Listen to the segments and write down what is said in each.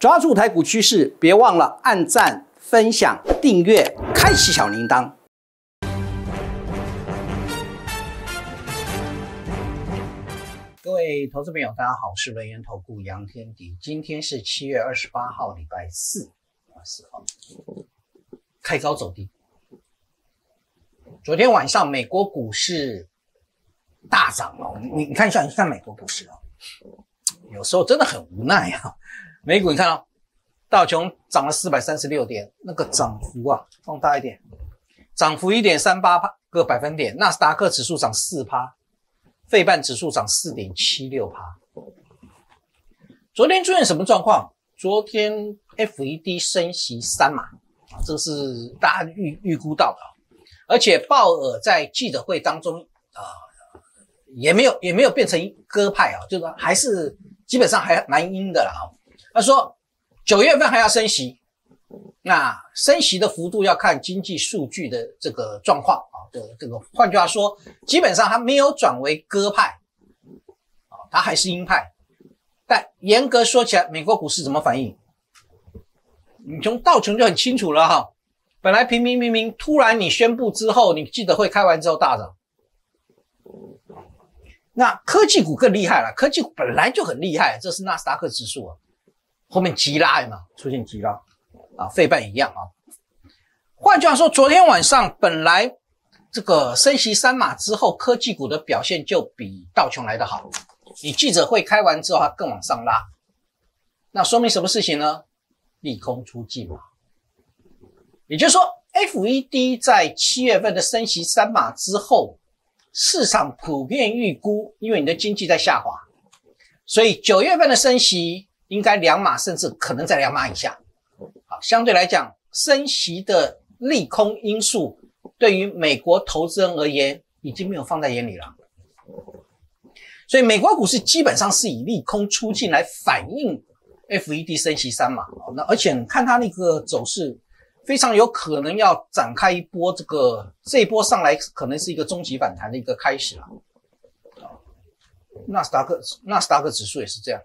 抓住台股趋势，别忘了按赞、分享、订阅、开启小铃铛。各位投资朋友，大家好，我是轮源投顾杨天迪。今天是七月二十八号，礼拜四啊，四号开高走低。昨天晚上美国股市大涨哦，你你看一下，你看美国股市啊，有时候真的很无奈啊。美股你看到道琼涨了四百三十六点，那个涨幅啊，放大一点，涨幅一点三八个百分点。纳斯达克指数涨四趴，费半指数涨四点七六趴。昨天出现什么状况？昨天 FED 升息三码啊，这是大家预预估到的，而且鲍尔在记者会当中啊，也没有也没有变成鸽派啊，就是还是基本上还蛮阴的了啊。他说九月份还要升息，那升息的幅度要看经济数据的这个状况啊的这个，换句话说，基本上他没有转为鸽派啊，他还是鹰派。但严格说起来，美国股市怎么反应？你从道琼就很清楚了哈。本来平平平平，突然你宣布之后，你记得会开完之后大涨。那科技股更厉害了，科技股本来就很厉害，这是纳斯达克指数啊。后面急拉嘛，出现急拉啊，费半一样啊。换句话说，昨天晚上本来这个升息三码之后，科技股的表现就比道琼来的好。你记者会开完之后，它更往上拉，那说明什么事情呢？利空出尽嘛。也就是说，FED 在七月份的升息三码之后，市场普遍预估，因为你的经济在下滑，所以九月份的升息。应该两码，甚至可能在两码以下。好，相对来讲，升息的利空因素对于美国投资人而言，已经没有放在眼里了。所以，美国股市基本上是以利空出尽来反映 FED 升息三码。那而且看它那个走势，非常有可能要展开一波这个这一波上来，可能是一个终极反弹的一个开始了。纳斯达克纳斯达克指数也是这样。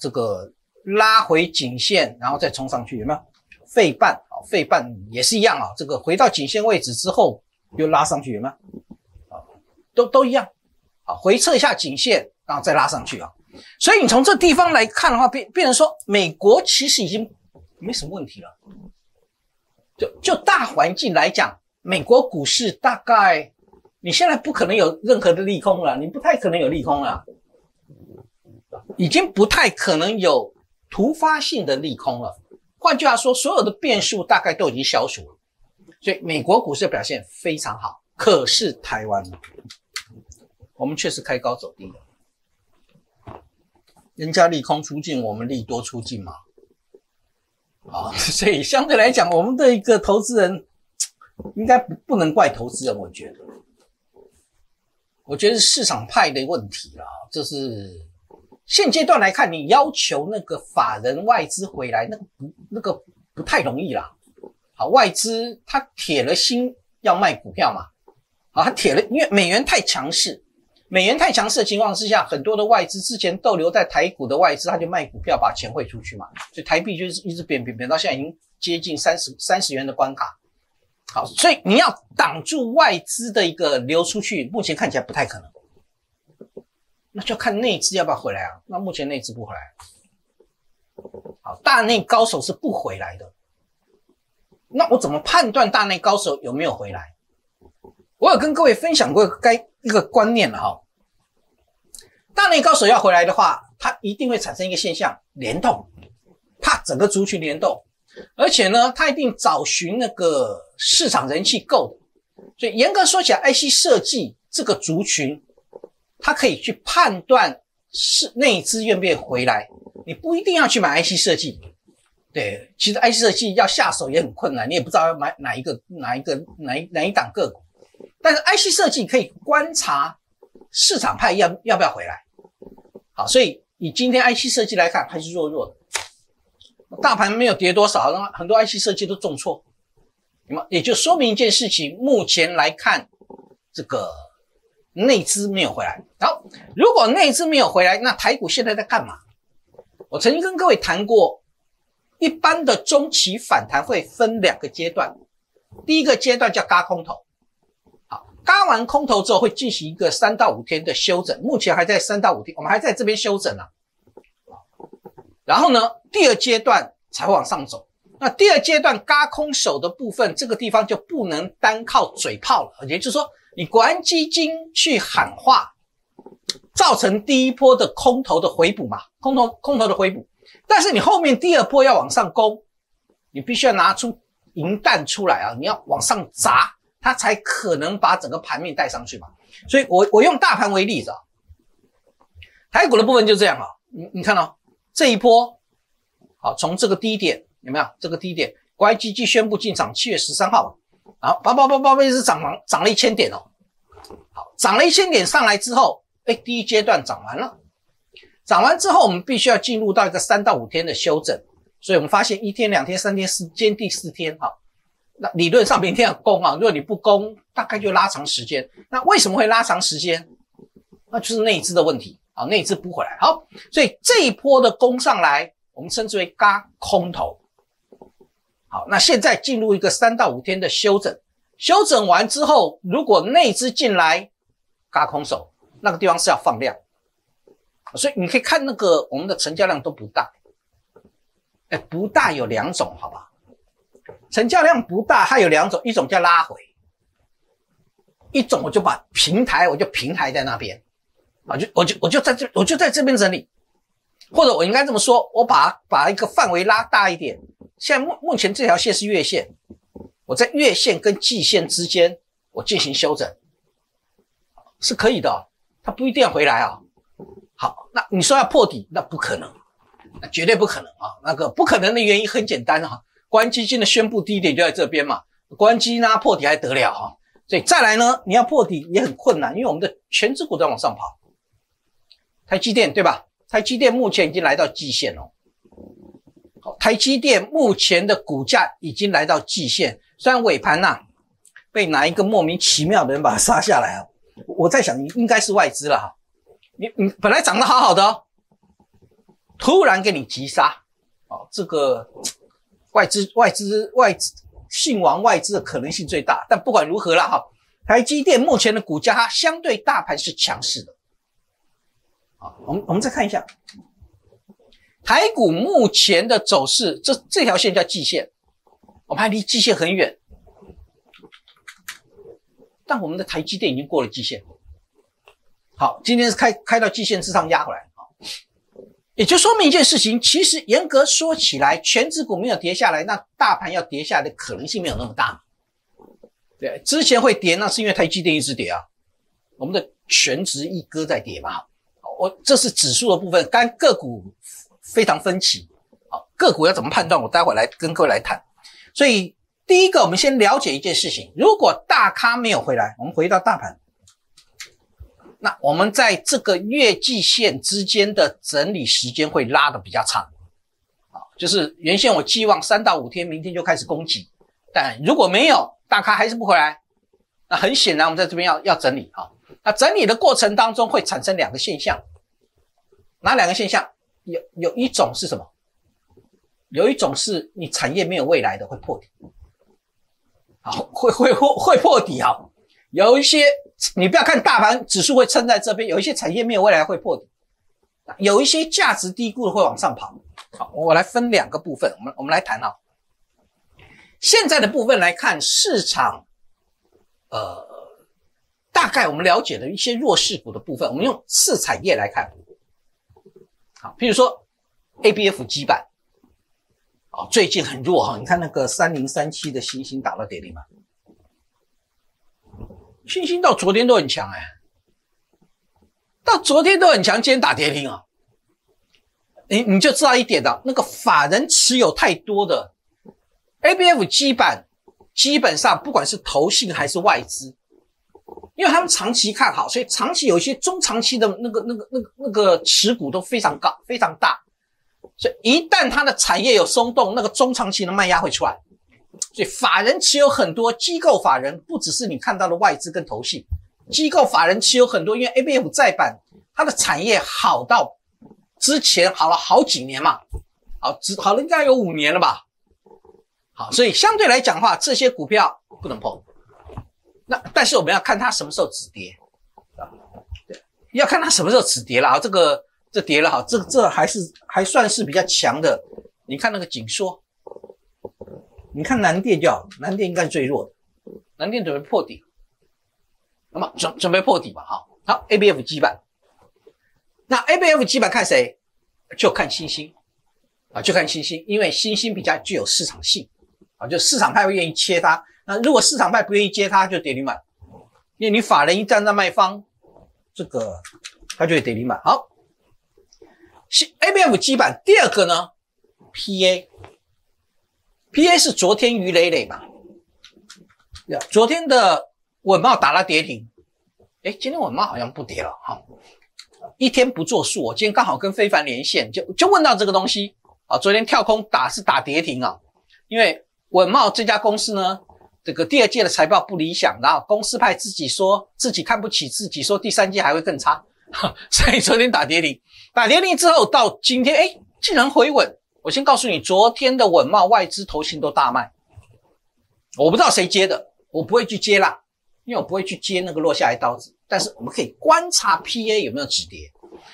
这个拉回颈线，然后再冲上去，有没有？废半啊，费半也是一样啊。这个回到颈线位置之后又拉上去，有没有？啊，都都一样。啊，回撤一下颈线，然后再拉上去啊。所以你从这地方来看的话，变变成说，美国其实已经没什么问题了。就就大环境来讲，美国股市大概你现在不可能有任何的利空了，你不太可能有利空了。已经不太可能有突发性的利空了。换句话说，所有的变数大概都已经消除了，所以美国股市表现非常好。可是台湾？我们确实开高走低的。人家利空出尽，我们利多出尽嘛。啊，所以相对来讲，我们的一个投资人应该不不能怪投资人，我觉得，我觉得是市场派的问题啊，这是。现阶段来看，你要求那个法人外资回来，那个不那个不太容易啦。好，外资他铁了心要卖股票嘛。好，他铁了，因为美元太强势，美元太强势的情况之下，很多的外资之前逗留在台股的外资，他就卖股票把钱汇出去嘛。所以台币就是一直贬贬贬到现在已经接近三十三十元的关卡。好，所以你要挡住外资的一个流出去，目前看起来不太可能。那就看内资要不要回来啊？那目前内资不回来，好，大内高手是不回来的。那我怎么判断大内高手有没有回来？我有跟各位分享过该一个观念了哈。大内高手要回来的话，它一定会产生一个现象，联动，怕整个族群联动，而且呢，它一定找寻那个市场人气够的。所以严格说起来，IC 设计这个族群。他可以去判断是内资愿不愿意回来，你不一定要去买 IC 设计。对，其实 IC 设计要下手也很困难，你也不知道要买哪一个、哪一个、哪一哪一档个股。但是 IC 设计可以观察市场派要要不要回来。好，所以以今天 IC 设计来看，还是弱弱的。大盘没有跌多少，那很多 IC 设计都重挫。那么也就说明一件事情，目前来看，这个。内资没有回来，好，如果内资没有回来，那台股现在在干嘛？我曾经跟各位谈过，一般的中期反弹会分两个阶段，第一个阶段叫嘎空头，好，嘎完空头之后会进行一个三到五天的休整，目前还在三到五天，我们还在这边休整呢。然后呢，第二阶段才往上走。那第二阶段嘎空手的部分，这个地方就不能单靠嘴炮了，也就是说，你国安基金去喊话，造成第一波的空头的回补嘛，空头空头的回补。但是你后面第二波要往上攻，你必须要拿出银弹出来啊！你要往上砸，它才可能把整个盘面带上去嘛。所以，我我用大盘为例子啊，台股的部分就这样啊。你你看到这一波，好，从这个低点有没有？这个低点国安基金宣布进场，七月十三号，好叭叭叭叭一直涨涨了一千点哦。涨了一千点上来之后，哎，第一阶段涨完了。涨完之后，我们必须要进入到一个三到五天的休整，所以我们发现一天、两天、三天、四天，第四天，哈，那理论上明天要攻啊，如果你不攻，大概就拉长时间。那为什么会拉长时间？那就是内资的问题啊，内资补回来。好，所以这一波的攻上来，我们称之为嘎空头。好，那现在进入一个三到五天的休整，休整完之后，如果内资进来嘎空手，那个地方是要放量。所以你可以看那个我们的成交量都不大，哎，不大有两种，好吧？成交量不大，它有两种，一种叫拉回，一种我就把平台我就平台在那边，啊，就我就我就在这我就在这边整理，或者我应该这么说，我把把一个范围拉大一点。现在目目前这条线是月线，我在月线跟季线之间我进行修整，是可以的，它不一定要回来啊。好，那你说要破底，那不可能，那绝对不可能啊！那个不可能的原因很简单啊，国安基金的宣布低点就在这边嘛，国安基金呢破底还得了哈？所以再来呢，你要破底也很困难，因为我们的全指股在往上跑，台积电对吧？台积电目前已经来到季线哦。好，台积电目前的股价已经来到季线，虽然尾盘呐被哪一个莫名其妙的人把它杀下来啊，我在想应该是外资了哈。你你本来涨得好好的，突然给你急杀，哦，这个外资外资外资信王外资的可能性最大。但不管如何了哈，台积电目前的股价它相对大盘是强势的。好，我们我们再看一下台股目前的走势，这这条线叫季线，我们还离季线很远，但我们的台积电已经过了季线。好，今天是开开到季线之上压回来啊，也就说明一件事情，其实严格说起来，全指股没有跌下来，那大盘要跌下来的可能性没有那么大。对，之前会跌，那是因为台积电一直跌啊，我们的全值一哥在跌嘛。我这是指数的部分，干个股非常分歧。好，个股要怎么判断？我待会来跟各位来谈。所以第一个，我们先了解一件事情，如果大咖没有回来，我们回到大盘。那我们在这个月季线之间的整理时间会拉的比较长，啊，就是原先我寄望三到五天，明天就开始攻击，但如果没有大咖还是不回来，那很显然我们在这边要要整理啊。那整理的过程当中会产生两个现象，哪两个现象？有有一种是什么？有一种是你产业没有未来的会破底，会会会会破底啊。有一些，你不要看大盘指数会撑在这边，有一些产业面未来会破底，有一些价值低估的会往上跑。好，我来分两个部分，我们我们来谈啊。现在的部分来看市场，呃，大概我们了解的一些弱势股的部分，我们用次产业来看。好，比如说 A B F 基板，最近很弱哈，你看那个三零三七的星星打到跌停嘛。星星到昨天都很强哎，到昨天都很强，今天打跌停啊，你你就知道一点的，那个法人持有太多的 A B F 基板，基本上不管是投信还是外资，因为他们长期看好，所以长期有一些中长期的那个那个那个那个持股都非常高非常大，所以一旦它的产业有松动，那个中长期的卖压会出来。所以法人持有很多机构法人，不只是你看到的外资跟投信，机构法人持有很多，因为 A B F 再版它的产业好到之前好了好几年嘛，好，只好了应该有五年了吧？好，所以相对来讲的话，这些股票不能碰。那但是我们要看它什么时候止跌啊？对，要看它什么时候止跌了啊。这个这跌了哈，这这还是还算是比较强的。你看那个紧缩，你看南电就好，南电应该是最弱的，南电准备破底，那么准准备破底吧？哈，好，A B F 基板，那 A B F 基板看谁？就看星星啊，就看星星，因为星星比较具有市场性啊，就市场派会愿意切它。那如果市场派不愿意接它，就跌停板，因为你法人一站在卖方，这个它就会跌停板。好，A B F 基板第二个呢？P A，P A 是昨天鱼累累嘛？呀，昨天的稳茂打了跌停，哎，今天稳茂好像不跌了哈。一天不作数，我今天刚好跟非凡连线，就就问到这个东西啊。昨天跳空打是打跌停啊，因为稳茂这家公司呢，这个第二届的财报不理想，然后公司派自己说自己看不起自己，说第三季还会更差，所以昨天打跌停，打跌停之后到今天，哎，竟然回稳。我先告诉你，昨天的稳茂外资投信都大卖，我不知道谁接的，我不会去接啦，因为我不会去接那个落下来刀子。但是我们可以观察 P A 有没有止跌。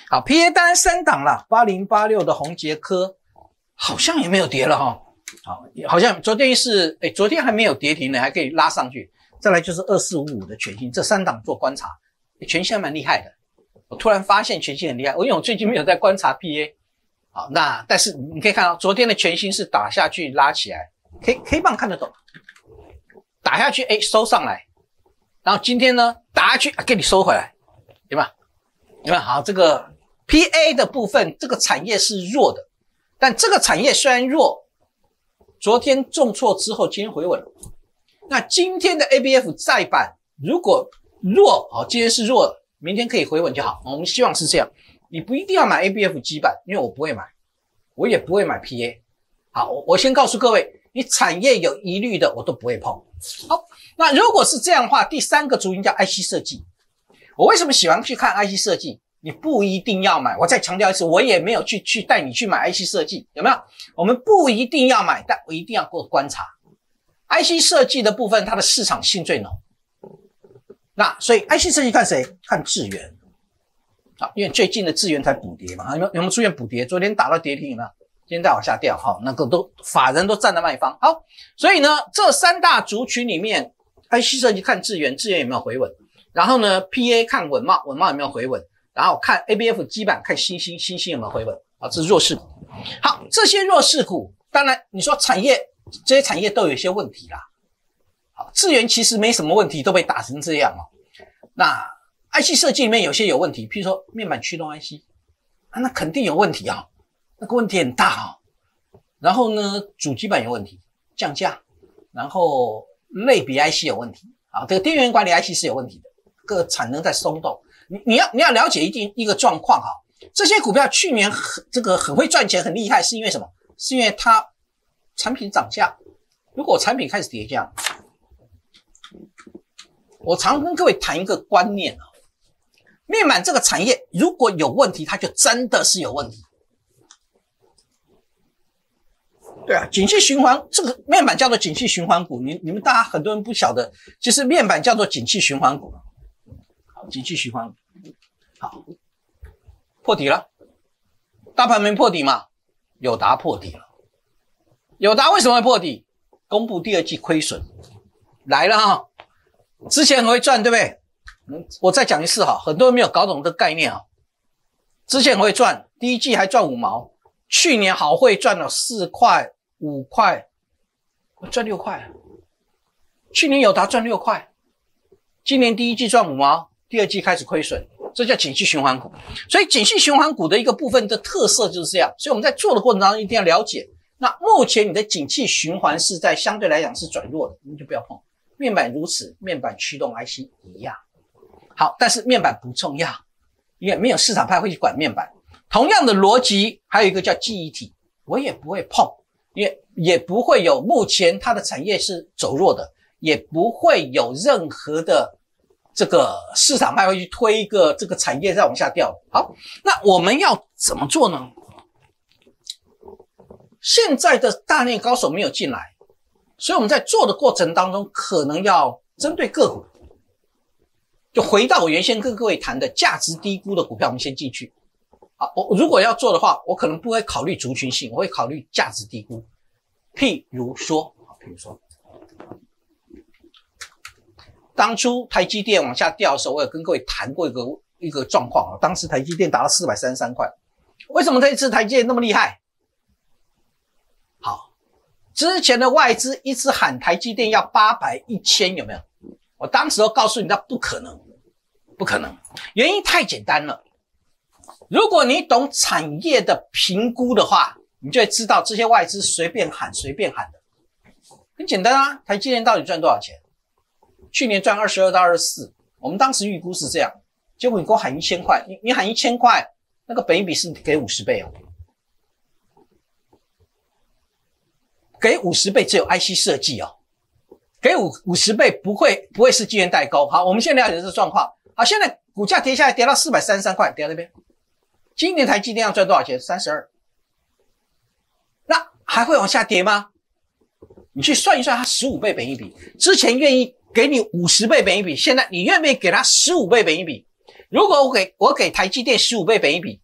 好，P A 当然三档了，八零八六的宏杰科好像也没有跌了哈。好，好像昨天是哎，昨天还没有跌停呢，还可以拉上去。再来就是二四五五的全新，这三档做观察，全新还蛮厉害的。突然发现全新很厉害，我因为我最近没有在观察 P A。好，那但是你可以看到，昨天的全新是打下去拉起来，K K 棒看得懂，打下去哎收上来，然后今天呢打下去啊给你收回来，对吧？对吧？好，这个 P A 的部分这个产业是弱的，但这个产业虽然弱，昨天重挫之后今天回稳，那今天的 A B F 再版如果弱，好，今天是弱，明天可以回稳就好，我们希望是这样。你不一定要买 A B F 基板，因为我不会买，我也不会买 P A。好，我我先告诉各位，你产业有疑虑的，我都不会碰。好，那如果是这样的话，第三个主因叫 I C 设计。我为什么喜欢去看 I C 设计？你不一定要买。我再强调一次，我也没有去去带你去买 I C 设计，有没有？我们不一定要买，但我一定要过观察 I C 设计的部分，它的市场性最浓。那所以 I C 设计看谁？看智源。好，因为最近的资源才补跌嘛，有没有有没有出现补跌？昨天打到跌停有没有？今天再往下掉，好，那个都法人都站在卖方。好，所以呢，这三大族群里面，IC 设计看智源，智源有没有回稳？然后呢，PA 看稳茂，稳茂有没有回稳？然后看 ABF 基板，看星星，星星有没有回稳？啊，这是弱势股。好，这些弱势股，当然你说产业这些产业都有一些问题啦。好，资源其实没什么问题，都被打成这样哦。那。IC 设计里面有些有问题，譬如说面板驱动 IC 啊，那肯定有问题啊，那个问题很大啊。然后呢，主机板有问题，降价，然后类比 IC 有问题啊，这个电源管理 IC 是有问题的，各产能在松动。你你要你要了解一定一个状况哈，这些股票去年很这个很会赚钱很厉害，是因为什么？是因为它产品涨价。如果产品开始跌价，我常跟各位谈一个观念啊。面板这个产业如果有问题，它就真的是有问题。对啊，景气循环这个面板叫做景气循环股，你你们大家很多人不晓得，其实面板叫做景气循环股。好，景气循环，好，破底了，大盘没破底嘛？友达破底了，友达为什么会破底？公布第二季亏损来了哈，之前很会赚，对不对？我再讲一次哈，很多人没有搞懂这个概念啊。之前很会赚，第一季还赚五毛，去年好会赚了四块、五块，我赚六块。去年有达赚六块，今年第一季赚五毛，第二季开始亏损，这叫景气循环股。所以景气循环股的一个部分的特色就是这样。所以我们在做的过程当中一定要了解。那目前你的景气循环是在相对来讲是转弱的，你就不要碰。面板如此，面板驱动 IC 一样。好，但是面板不重要，因为没有市场派会去管面板。同样的逻辑，还有一个叫记忆体，我也不会碰，也也不会有目前它的产业是走弱的，也不会有任何的这个市场派会去推一个这个产业再往下掉。好，那我们要怎么做呢？现在的大内高手没有进来，所以我们在做的过程当中，可能要针对个股，就回到我原先跟各位谈的价值低估的股票，我们先进去。好，我如果要做的话，我可能不会考虑族群性，我会考虑价值低估。譬如说，譬如说，当初台积电往下掉的时候，我有跟各位谈过一个一个状况啊。当时台积电达到四百三十三块，为什么这一次台积电那么厉害？之前的外资一直喊台积电要八百一千，有没有？我当时都告诉你，那不可能，不可能，原因太简单了。如果你懂产业的评估的话，你就会知道这些外资随便喊随便喊的，很简单啊。台积电到底赚多少钱？去年赚二十二到二十四，我们当时预估是这样。结果你给我喊一千块，你你喊一千块，那个本益比是给五十倍哦，给五十倍只有 IC 设计哦，给五五十倍不会不会是晶圆代工。好，我们现在了解这状况。好，现在股价跌下来，跌到四百三十三块，跌到这边。今年台积电要赚多少钱？三十二。那还会往下跌吗？你去算一算，它十五倍本一比，之前愿意给你五十倍本一比，现在你愿不愿意给它十五倍本一比？如果我给我给台积电十五倍本一比，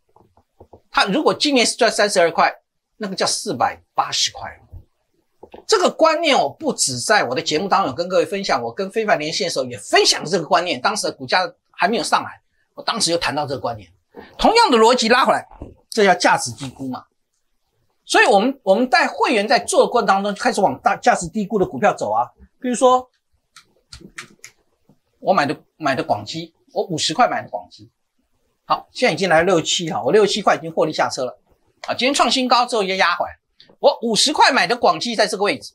它如果今年是赚三十二块，那个叫四百八十块。这个观念我不止在我的节目当中跟各位分享，我跟非凡连线的时候也分享了这个观念。当时的股价还没有上来，我当时就谈到这个观念。同样的逻辑拉回来，这叫价值低估嘛？所以，我们我们带会员在做的过程当中，开始往大价值低估的股票走啊。比如说，我买的买的广基，我五十块买的广基，好，现在已经来六七哈，我六七块已经获利下车了啊。今天创新高之后又压回来，我五十块买的广基在这个位置，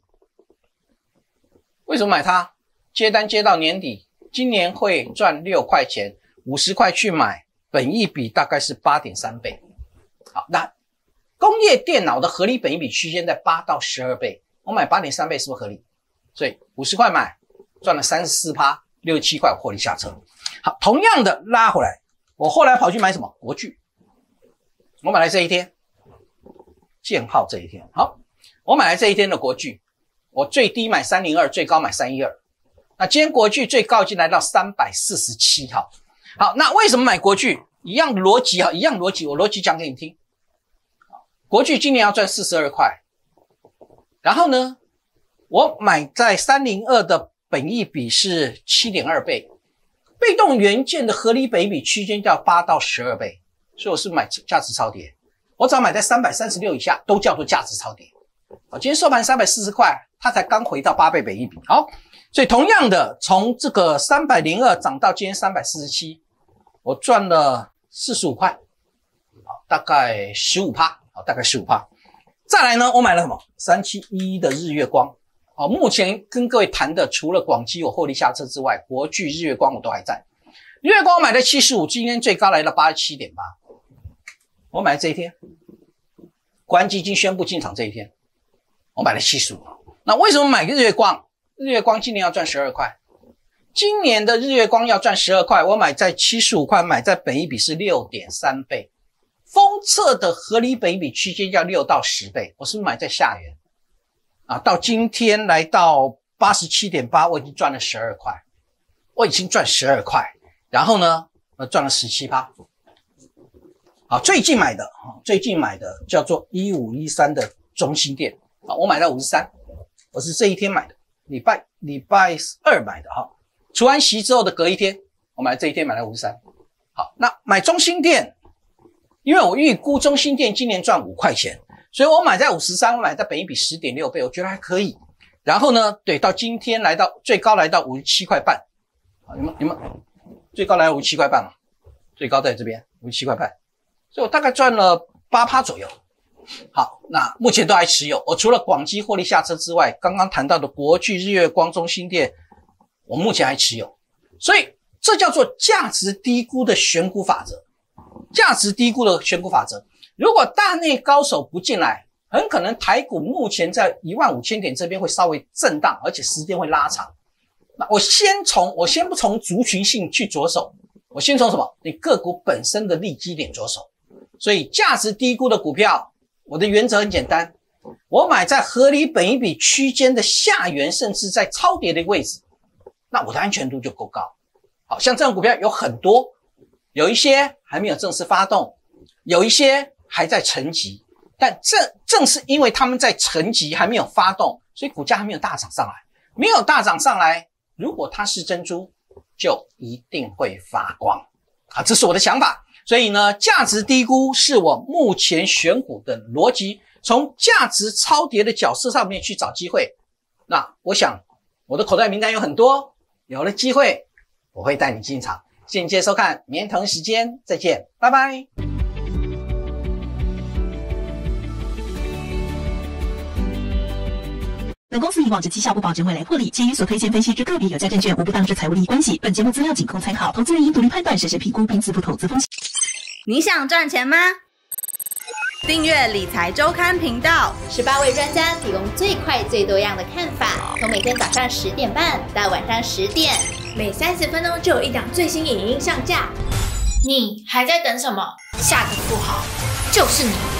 为什么买它？接单接到年底，今年会赚六块钱，五十块去买。本益比大概是八点三倍，好，那工业电脑的合理本益比区间在八到十二倍，我买八点三倍是不是合理？所以五十块买赚了三十四趴，六七块获利下车。好，同样的拉回来，我后来跑去买什么？国巨，我买了这一天，建号这一天，好，我买了这一天的国巨，我最低买三零二，最高买三一二，那今天国巨最高已经来到三百四十七号。好，那为什么买国巨？一样逻辑啊，一样逻辑，我逻辑讲给你听。国巨今年要赚四十二块，然后呢，我买在三零二的本益比是七点二倍，被动元件的合理本益比区间叫八到十二倍，所以我是买价值超跌。我只要买在三百三十六以下，都叫做价值超跌。好，今天收盘三百四十块，它才刚回到八倍本益比。好，所以同样的，从这个三百零二涨到今天三百四十七。我赚了四十五块，好，大概十五趴，好，大概十五趴。再来呢，我买了什么？三七一的日月光，好，目前跟各位谈的除了广基有获利下车之外，国巨、日月光我都还在。月光买的七十五，今天最高来到八十七点八，我买的这一天，国安基金宣布进场这一天，我买了七十五。那为什么买日月光？日月光今年要赚十二块。今年的日月光要赚十二块，我买在七十五块，买在本一比是六点三倍，封测的合理本一比区间要六到十倍，我是不是买在下缘啊。到今天来到八十七点八，我已经赚了十二块，我已经赚十二块，然后呢，我赚了十七八。好，最近买的啊，最近买的叫做一五一三的中心店啊，我买在五十三，我是这一天买的，礼拜礼拜二买的哈。除完息之后的隔一天，我买这一天买了五十三。好，那买中心店，因为我预估中心店今年赚五块钱，所以我买在五十三，我买在本一比十点六倍，我觉得还可以。然后呢，对，到今天来到最高来到五十七块半。好，你们你们最高来五十七块半嘛？最高在这边五十七块半，所以我大概赚了八趴左右。好，那目前都还持有。我除了广基获利下车之外，刚刚谈到的国巨、日月光、中心店。我目前还持有，所以这叫做价值低估的选股法则。价值低估的选股法则，如果大内高手不进来，很可能台股目前在一万五千点这边会稍微震荡，而且时间会拉长。那我先从我先不从族群性去着手，我先从什么？你个股本身的利基点着手。所以价值低估的股票，我的原则很简单，我买在合理本一比区间的下缘，甚至在超跌的位置，那我的安全度就够高。好像这种股票有很多，有一些还没有正式发动，有一些还在沉积，但正正是因为他们在沉积还没有发动，所以股价还没有大涨上来。没有大涨上来，如果它是珍珠，就一定会发光。啊，这是我的想法。所以呢，价值低估是我目前选股的逻辑。从价值超跌的角色上面去找机会，那我想我的口袋名单有很多，有了机会我会带你进场。谢谢收看，明天同一时间再见，拜拜。本公司以往之绩效不保证未来获利，且与所推荐分析之个别有价证券无不当之财务利益关系。本节目资料仅供参考，投资人应独立判断、审慎评估并自负投资风险。你想赚钱吗？订阅理财周刊频道，十八位专家提供最快最多样的看法，从每天早上十点半到晚上十点，每三十分钟就有一档最新影音上架。你还在等什么？下个富豪就是你。